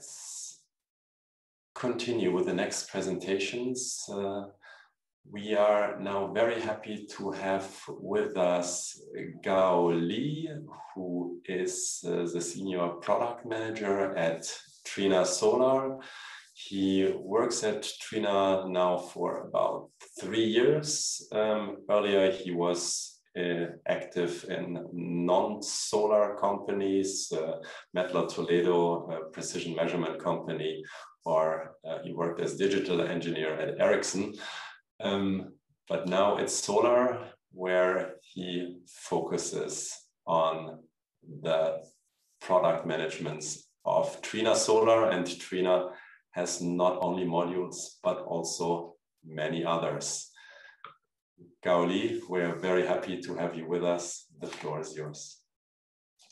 let's continue with the next presentations. Uh, we are now very happy to have with us Gao Lei, who is uh, the Senior Product Manager at Trina Solar. He works at Trina now for about three years. Um, earlier, he was active in non-solar companies, uh, Mettler Toledo, precision measurement company, or uh, he worked as digital engineer at Ericsson. Um, but now it's solar where he focuses on the product managements of Trina Solar and Trina has not only modules, but also many others. Gao Lei, we're very happy to have you with us. The floor is yours.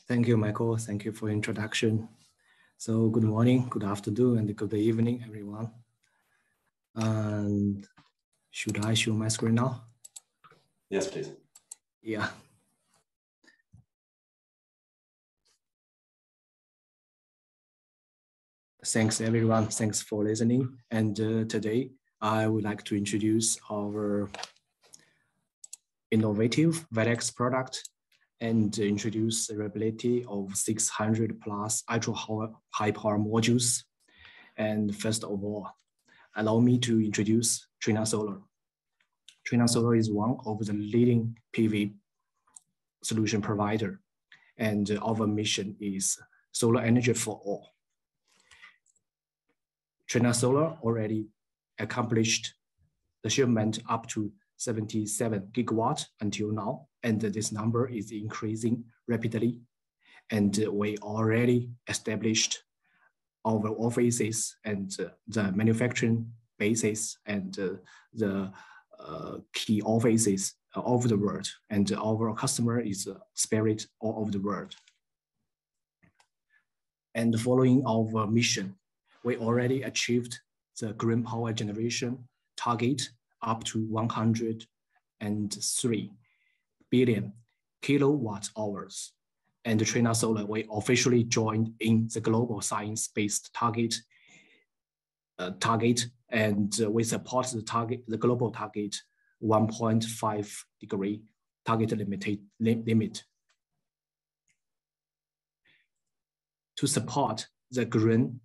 Thank you, Michael. Thank you for introduction. So good morning, good afternoon, and good evening, everyone. And should I show my screen now? Yes, please. Yeah. Thanks, everyone. Thanks for listening. And uh, today, I would like to introduce our innovative Vertex product and introduce the reliability of 600 plus ultra high power modules. And first of all, allow me to introduce Trina Solar. Trina Solar is one of the leading PV solution provider, and our mission is solar energy for all. Trina Solar already accomplished the shipment up to 77 gigawatt until now, and this number is increasing rapidly. And we already established our offices and uh, the manufacturing bases and uh, the uh, key offices all over the world. And our customer is uh, spread all over the world. And following our mission, we already achieved the green power generation target up to 103 billion kilowatt hours. And Trina Solar, we officially joined in the global science-based target uh, target, and uh, we support the target, the global target 1.5 degree target limited, limit. To support the green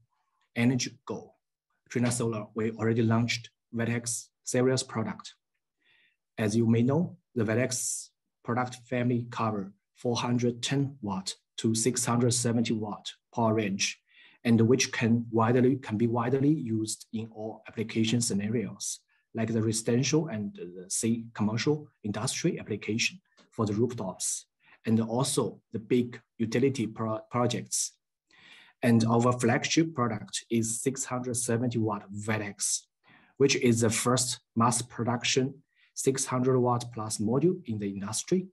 energy goal, Trina Solar, we already launched Vertex series product. As you may know, the Vertex product family cover 410 watt to 670 watt power range, and which can widely can be widely used in all application scenarios, like the residential and the say commercial industry application for the rooftops, and also the big utility pro projects. And our flagship product is 670 watt Vertex which is the first mass production 600 watt plus module in the industry.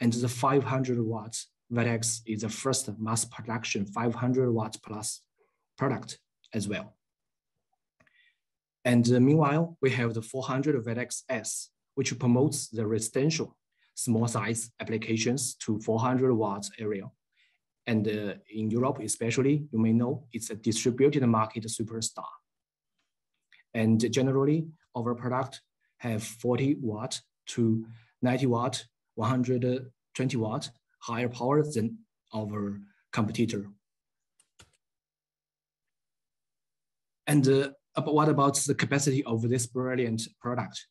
And the 500 watts Vertex is the first mass production 500 watt plus product as well. And uh, meanwhile, we have the 400 Vertex S, which promotes the residential small size applications to 400 watts area. And uh, in Europe, especially, you may know it's a distributed market superstar. And generally, our product have 40 watt to 90 watt, 120 watt higher power than our competitor. And uh, what about the capacity of this brilliant product?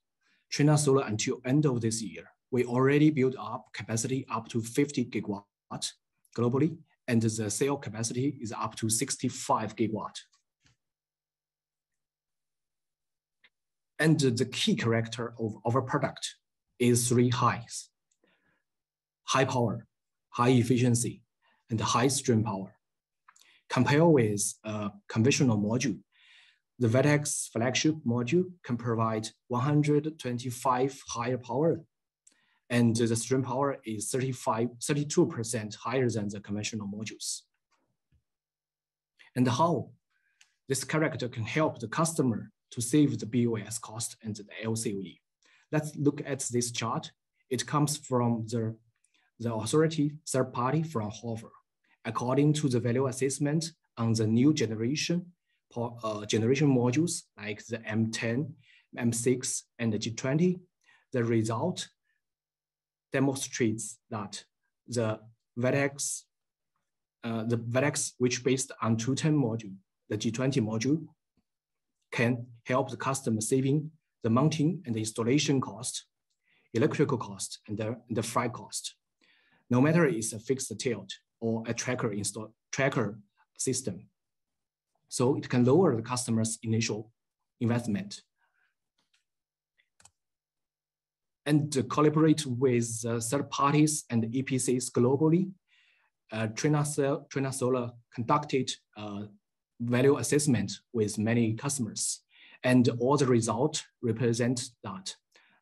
Trina Solar until end of this year, we already built up capacity up to 50 gigawatt globally, and the sale capacity is up to 65 gigawatt. And the key character of our product is three highs. High power, high efficiency, and high stream power. Compared with a conventional module, the Vertex flagship module can provide 125 higher power, and the stream power is 35, 32% higher than the conventional modules. And how this character can help the customer to save the BOS cost and the LCOE. Let's look at this chart. It comes from the, the authority third party from Hoffer. According to the value assessment on the new generation uh, generation modules like the M10, M6, and the G20, the result demonstrates that the Vertex, uh, the Vertex, which based on 210 module, the G20 module, can help the customer saving the mounting and the installation cost, electrical cost, and the, the freight cost. No matter it's a fixed tilt or a tracker install tracker system. So it can lower the customer's initial investment. And collaborate with uh, third parties and EPCs globally. Uh, Trina Solar conducted uh, value assessment with many customers. And all the results represent that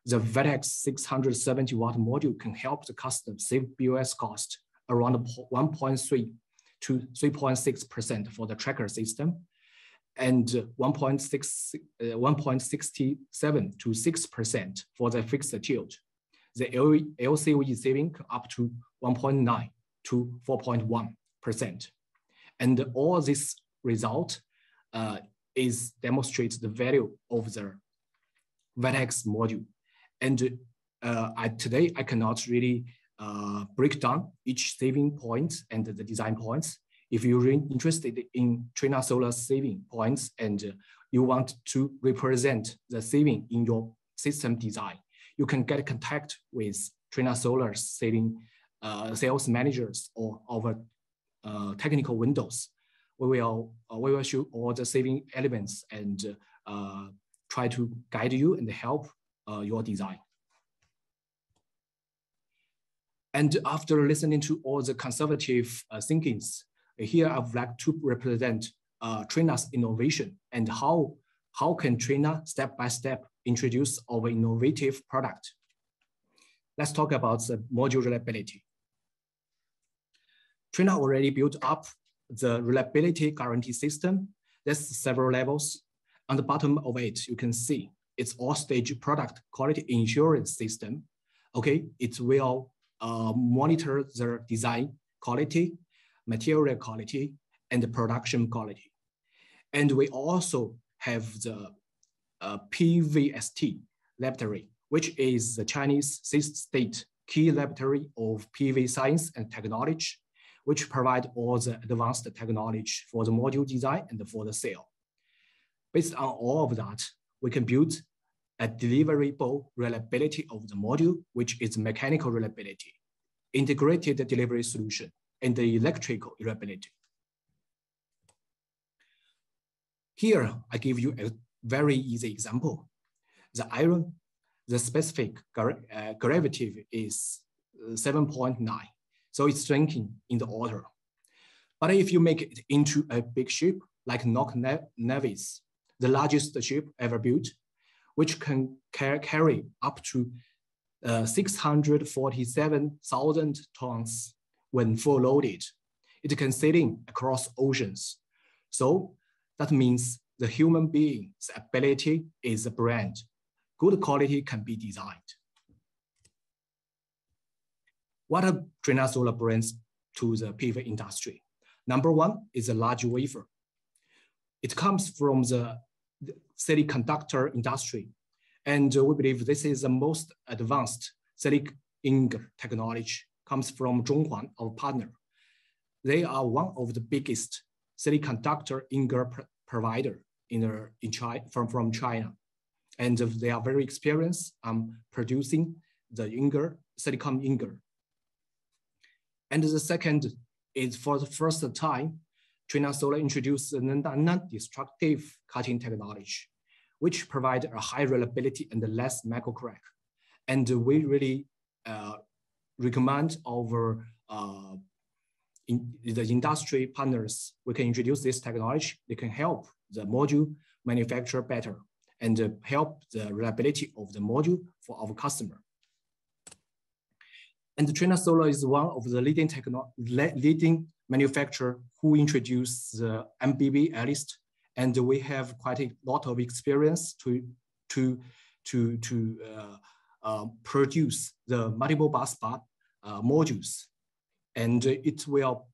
the Vertex 670 watt module can help the customer save BOS cost around 1.3 to 3.6% for the tracker system and 1.6, uh, 1.67 to 6% for the fixed tilt. The LCOE saving up to 1.9 to 4.1%. And all this result uh, is demonstrates the value of the Vertex module. And uh, I, today I cannot really uh, break down each saving point and the design points. If you're interested in Trina Solar saving points and you want to represent the saving in your system design, you can get contact with Trina Solar saving uh, sales managers or our uh, technical windows. We will, uh, we will show all the saving elements and uh, try to guide you and help uh, your design. And after listening to all the conservative uh, thinkings, here I would like to represent uh, Trina's innovation and how, how can Trina step by step introduce our innovative product. Let's talk about the module reliability. Trina already built up the reliability guarantee system. There's several levels. On the bottom of it, you can see it's all stage product quality insurance system. Okay, it will uh, monitor the design quality, material quality, and production quality. And we also have the uh, PVST laboratory, which is the Chinese state key laboratory of PV science and technology, which provide all the advanced technology for the module design and for the sale. Based on all of that, we can build a deliverable reliability of the module, which is mechanical reliability, integrated delivery solution, and the electrical reliability. Here, I give you a very easy example. The iron, the specific gra uh, gravity is uh, 7.9, so it's shrinking in the water. But if you make it into a big ship, like Knock Nevis, the largest ship ever built, which can carry up to uh, 647,000 tons when full loaded. It can sailing across oceans. So that means the human being's ability is a brand. Good quality can be designed. What are Trina Solar brings to the PV industry? Number one is a large wafer. It comes from the semiconductor industry. And uh, we believe this is the most advanced silicon technology comes from Zhonghuan, our partner. They are one of the biggest semiconductor ingot pr provider in, the, in China, from, from China. And they are very experienced on producing the ingot, silicon ingot. And the second is for the first time, Trina Solar introduced a non-destructive cutting technology, which provide a high reliability and less micro crack. And we really uh, recommend our uh, in the industry partners, we can introduce this technology. They can help the module manufacturer better and help the reliability of the module for our customer. And Trina Solar is one of the leading techno leading manufacturer who introduced the MBB ELYST, and we have quite a lot of experience to to to to uh, uh, produce the multiple bus bar uh, modules, and it will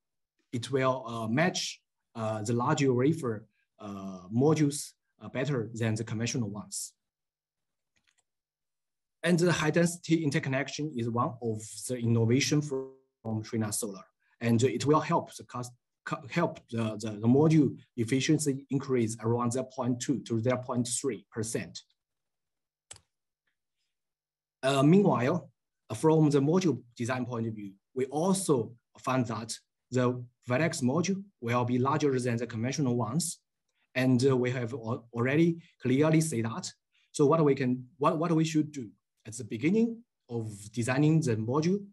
it will uh, match uh, the larger wafer uh, modules better than the conventional ones. And the high density interconnection is one of the innovation from Trina Solar. And it will help the cost, help the, the, the, module efficiency increase around 0.2 to 0.3%. Uh, meanwhile, from the module design point of view, we also found that the Vertex module will be larger than the conventional ones. And uh, we have already clearly say that. So what we can, what, what we should do at the beginning of designing the module,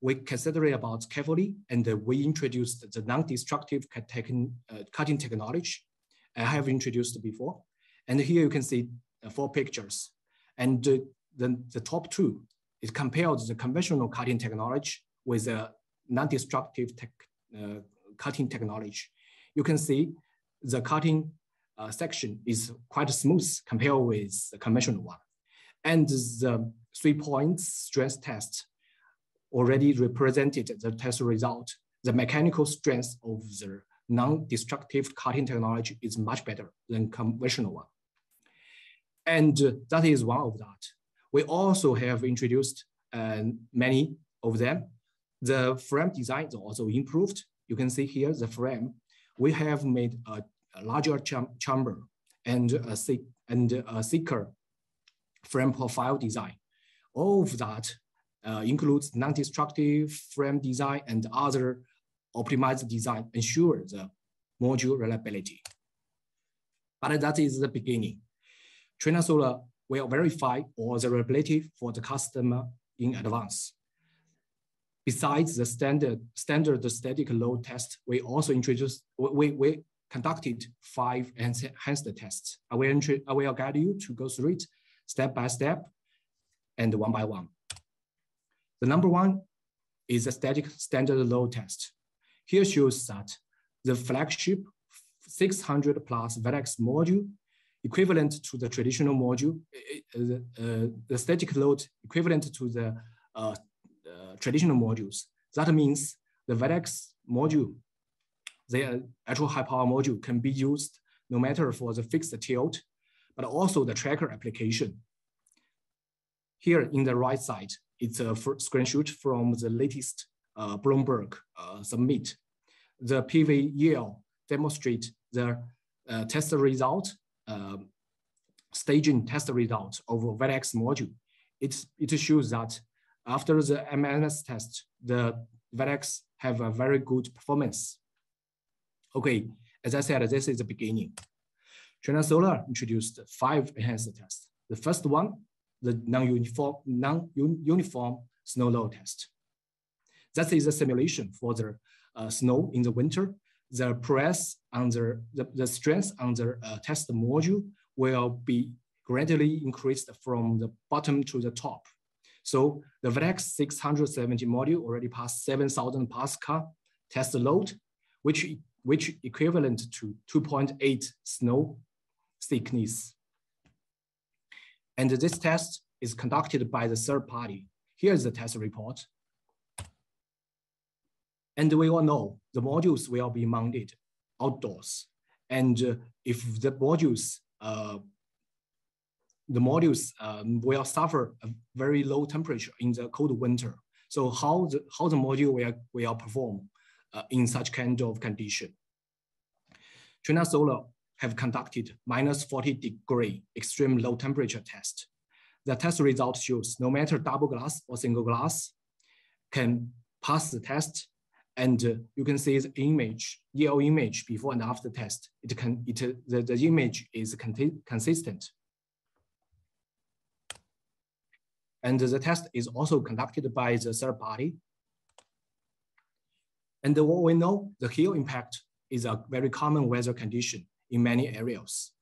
we consider it about carefully and we introduced the non-destructive uh, cutting technology I have introduced before. And here you can see four pictures. And the, the top two, it compares the conventional cutting technology with the non-destructive uh, cutting technology. You can see the cutting uh, section is quite smooth compared with the conventional one. And the three points stress test already represented the test result. The mechanical strength of the non-destructive cutting technology is much better than conventional one. And that is one of that. We also have introduced uh, many of them. The frame design is also improved. You can see here the frame. We have made a, a larger cham chamber and a, and a thicker frame profile design. All of that uh, includes non-destructive frame design and other optimized design ensure the module reliability. But that is the beginning. Trina Solar will verify all the reliability for the customer in advance. Besides the standard, standard static load test, we also introduced, we, we conducted five enhanced tests. I will, I will guide you to go through it step by step and one by one. The number one is a static standard load test. Here shows that the flagship 600 plus Vertex module equivalent to the traditional module, uh, uh, the static load equivalent to the uh, uh, traditional modules. That means the Vertex module, the actual high power module can be used no matter for the fixed tilt but also the tracker application. Here in the right side, it's a screenshot from the latest uh, Bloomberg uh, submit. The PV yield demonstrate the uh, test result, um, staging test result of Vertex module. It, it shows that after the MNS test, the Vertex have a very good performance. Okay, as I said, this is the beginning. Trina Solar introduced five enhanced tests. The first one, the non-uniform non-uniform snow load test. That is a simulation for the uh, snow in the winter. The press on the, the, strength on the uh, test module will be gradually increased from the bottom to the top. So the Vertex 670 module already passed 7,000 Pascal test load, which, which equivalent to 2.8 snow thickness. And this test is conducted by the third party. Here's the test report. And we all know the modules will be mounted outdoors. And uh, if the modules, uh, the modules um, will suffer a very low temperature in the cold winter. So how the, how the module will, will perform uh, in such kind of condition? Trina Solar have conducted minus 40 degree extreme low temperature test. The test result shows no matter double glass or single glass can pass the test and you can see the image, EL image before and after test. It can, it, the, the image is consistent. And the test is also conducted by the third party. And what we know, the hail impact is a very common weather condition in many areas.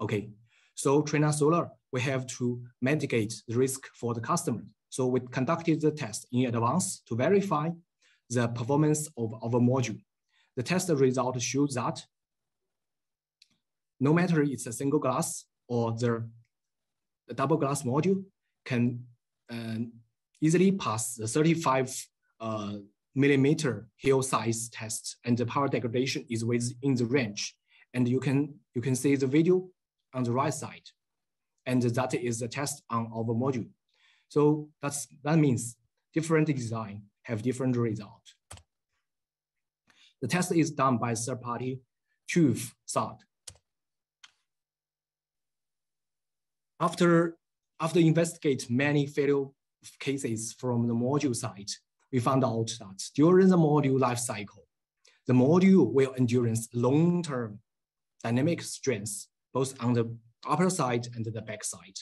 Okay, so Trina Solar, we have to mitigate the risk for the customer. So we conducted the test in advance to verify the performance of our module. The test result shows that no matter it's a single glass or the, double glass module can uh, easily pass the 35 uh, millimeter hail size test and the power degradation is within the range. And you can, you can see the video on the right side. And that is the test on our module. So that's, that means different design have different result. The test is done by third party TÜV SÜD. After, after investigate many failure cases from the module side, we found out that during the module life cycle, the module will endurance long-term dynamic strength, both on the upper side and the back side.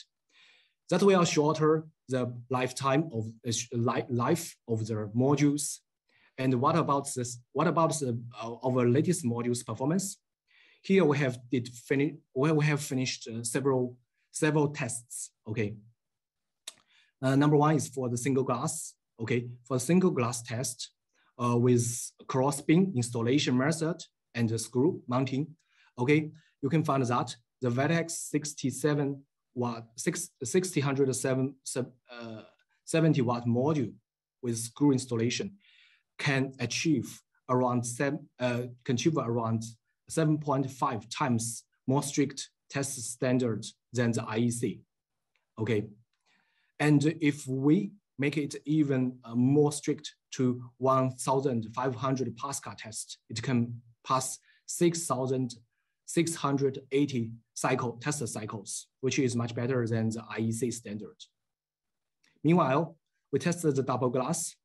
That will shorter the lifetime of life of the modules. And what about this? What about the, uh, our latest modules performance? Here we have did finish. Well, we have finished uh, several several tests. Okay. Uh, number one is for the single glass. Okay, for single glass test uh, with cross beam installation method and the screw mounting. Okay, you can find that the Vertex 67 watt, 6, 6007 uh, 70 watt module with screw installation can achieve around seven, uh, contribute around 7.5 times more strict test standard than the IEC. Okay, and if we make it even uh, more strict to 1,500 Pascal test, it can pass 6,680 cycle test cycles, which is much better than the IEC standard. Meanwhile, we tested the double glass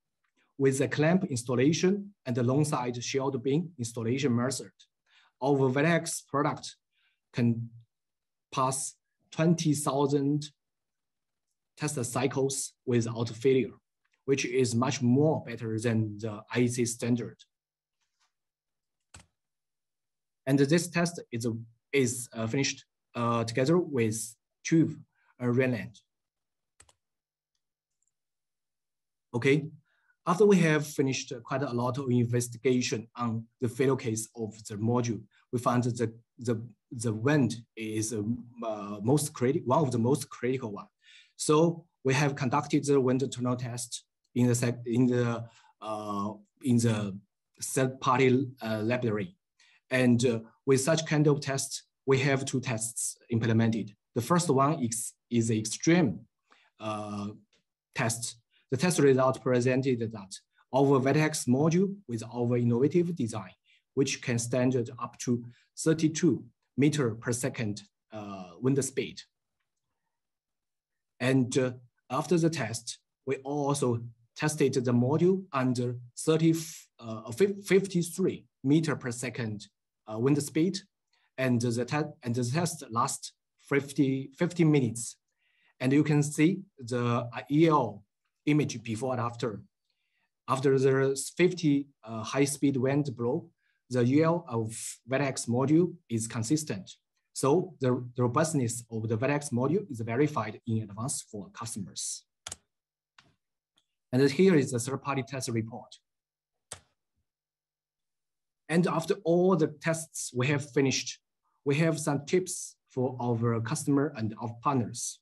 with the clamp installation and the long side shield beam installation method. Our Vertex product can pass 20,000 test cycles without failure, which is much more better than the IEC standard. And this test is, is uh, finished uh, together with TÜV uh, Rheinland. Okay, after we have finished quite a lot of investigation on the failure case of the module, we found that the, the, the wind is uh, most critical, one of the most critical one. So we have conducted the wind tunnel test in the in the uh, in the third party uh, library, and uh, with such kind of test, we have two tests implemented. The first one is is the extreme uh, test. The test result presented that our Vertex module with our innovative design, which can standard up to 32 meter per second uh, wind speed and uh, after the test, we also tested the module under 30, uh, 53 meter per second wind speed. And the, and the test lasts 50, 50 minutes. And you can see the EL image before and after. After the 50 uh, high speed wind blow, the EL of Vertex module is consistent so the, the robustness of the Vertex module is verified in advance for customers. And here is the third-party test report. And after all the tests we have finished, we have some tips for our customer and our partners.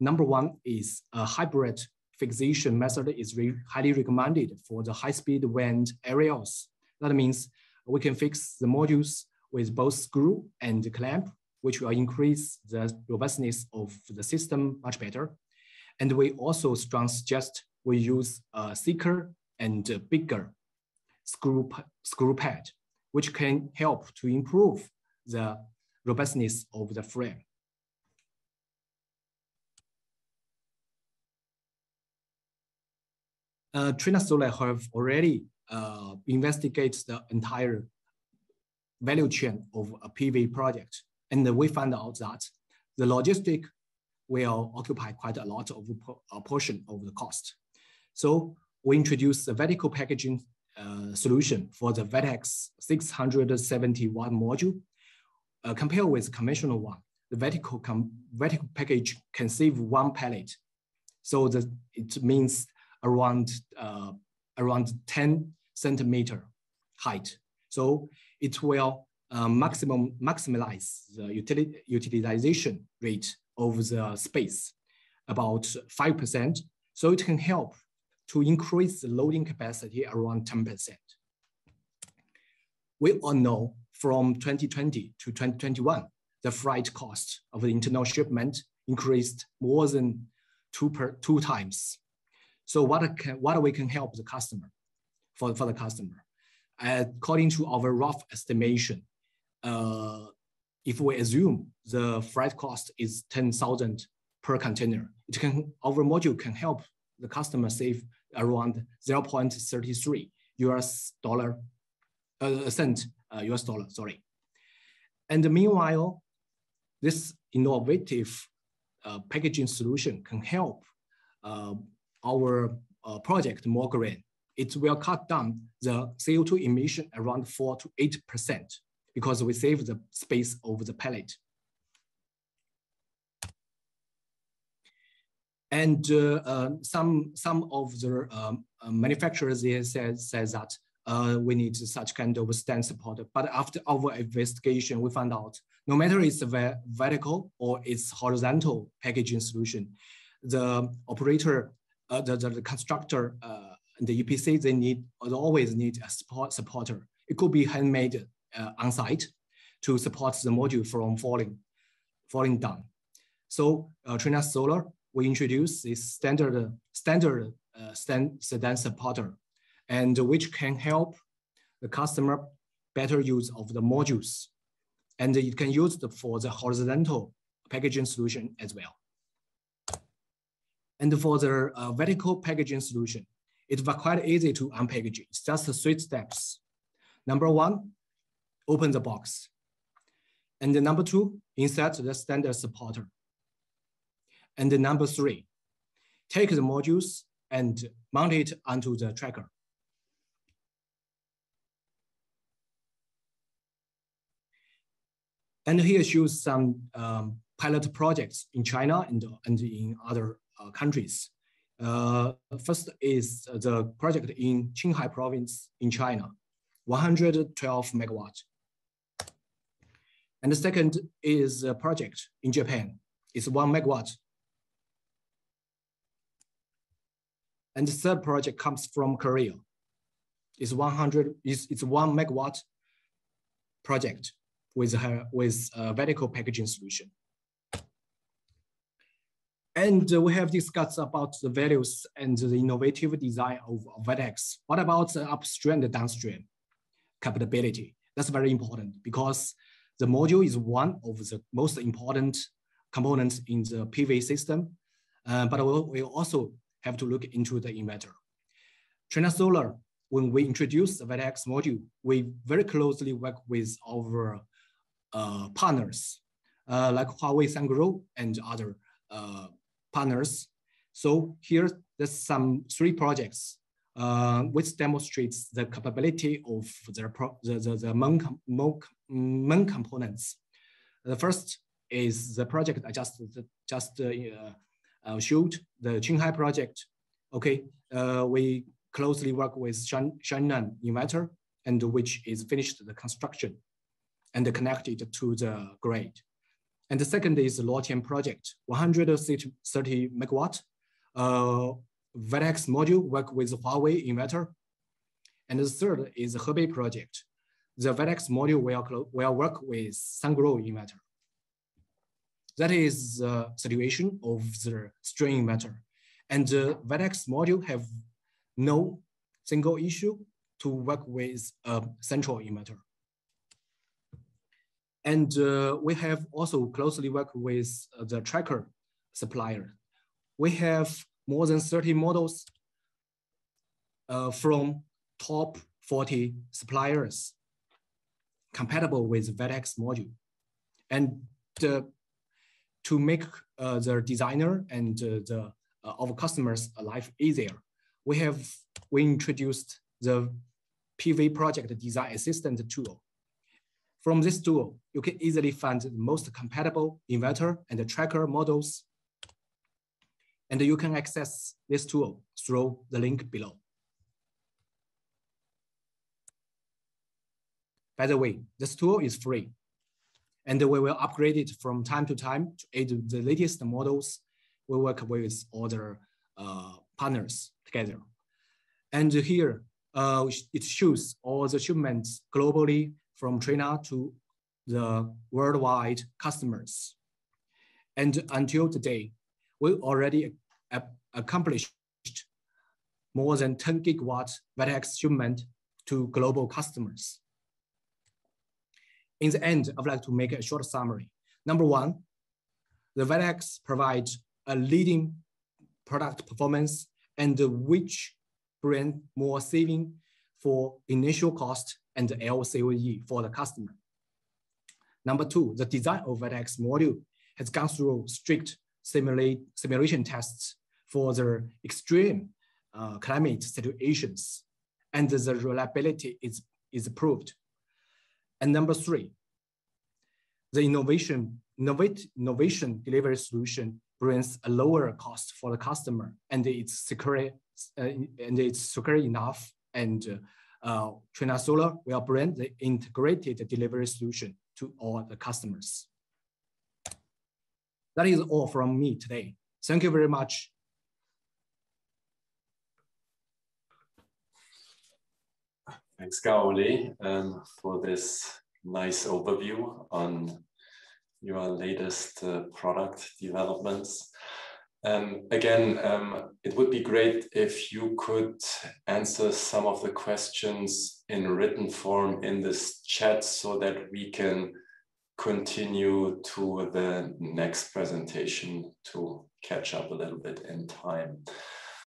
Number one is a hybrid fixation method is re highly recommended for the high-speed wind areas. That means we can fix the modules with both screw and clamp which will increase the robustness of the system much better. And we also strong suggest we use a thicker and bigger screw, screw pad, which can help to improve the robustness of the frame. Uh, Trina Solar have already uh, investigated the entire value chain of a PV project and we found out that the logistic will occupy quite a lot of a portion of the cost. So we introduced the vertical packaging uh, solution for the 670 watt module. Uh, compared with conventional one, the vertical, vertical package can save one pallet. So the, it means around, uh, around 10 centimeter height. So it will uh, maximum maximize the utility, utilization rate of the space, about 5%. So it can help to increase the loading capacity around 10%. We all know from 2020 to 2021, the freight cost of the internal shipment increased more than two per two times. So what can what we can help the customer for, for the customer? According to our rough estimation, uh, if we assume the freight cost is 10,000 per container, it can our module can help the customer save around 0.33 US dollar, uh, cent uh, US dollar, sorry. And meanwhile, this innovative uh, packaging solution can help uh, our uh, project more green. It will cut down the CO2 emission around four to 8% because we save the space over the pallet. And uh, uh, some, some of the um, uh, manufacturers says, says that uh, we need such kind of stand support. But after our investigation, we found out no matter it's a vertical or it's horizontal packaging solution, the operator, uh, the, the, the, constructor, uh, the EPC, they need they always need a support supporter. It could be handmade on site to support the module from falling, falling down. So uh, Trina Solar we introduce this standard standard uh, stand, sedan supporter, and which can help the customer better use of the modules, and it can use it for the horizontal packaging solution as well. And for the uh, vertical packaging solution, it's quite easy to unpackage. It's just three steps. Number one, open the box. And number two, insert the standard supporter. And number three, take the modules and mount it onto the tracker. And here shows some um, pilot projects in China and, and in other uh, countries. Uh, first is the project in Qinghai province in China, 112 megawatt. And the second is a project in Japan, it's one megawatt And the third project comes from Korea. It's 100, it's, it's one megawatt project with, a, with a vertical packaging solution. And uh, we have discussed about the values and the innovative design of, of Vertex. What about the upstream and downstream capability? That's very important because the module is one of the most important components in the PV system. Uh, but we also have to look into the inverter. Trina Solar, when we introduced the Vertex module, we very closely work with our uh, partners uh, like Huawei Sungrow and other uh, partners. So here, there's some three projects uh, which demonstrates the capability of the, the, the, the main, main components. The first is the project I just, just uh, showed the Qinghai project. Okay, uh, we closely work with Shan Shannan inverter and which is finished the construction and connected to the grid. And the second is the Luotian project, 130 megawatt. Uh, Vertex module work with Huawei inverter. And the third is the Hebei project. The Vertex module will, will work with Sungrow inverter. That is the situation of the string inverter. And the Vertex module have no single issue to work with a central inverter. And uh, we have also closely worked with the tracker supplier. We have more than 30 models uh, from top 40 suppliers compatible with Vertex module. And the to make uh, the designer and uh, the uh, our customers' life easier. We have we introduced the PV project design assistant tool. From this tool, you can easily find the most compatible inverter and tracker models. And you can access this tool through the link below. By the way, this tool is free and we will upgrade it from time to time to aid the latest models. We work with other uh, partners together. And here, uh, it shows all the shipments globally from China to the worldwide customers. And until today, we already accomplished more than 10 gigawatt Vertex shipment to global customers. In the end, I'd like to make a short summary. Number one, the Vertex provides a leading product performance and which bring more saving for initial cost and LCOE for the customer. Number two, the design of Vertex module has gone through strict simulate, simulation tests for the extreme uh, climate situations, and the reliability is, is proved. And number three, the innovation, innovate, innovation delivery solution brings a lower cost for the customer, and it's secure, uh, and it's secure enough. And uh, Trina Solar will bring the integrated delivery solution to all the customers. That is all from me today. Thank you very much. Thanks, Gao Lei, um, for this nice overview on your latest uh, product developments. Um, again, um, it would be great if you could answer some of the questions in written form in this chat so that we can continue to the next presentation to catch up a little bit in time.